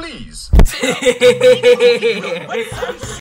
please.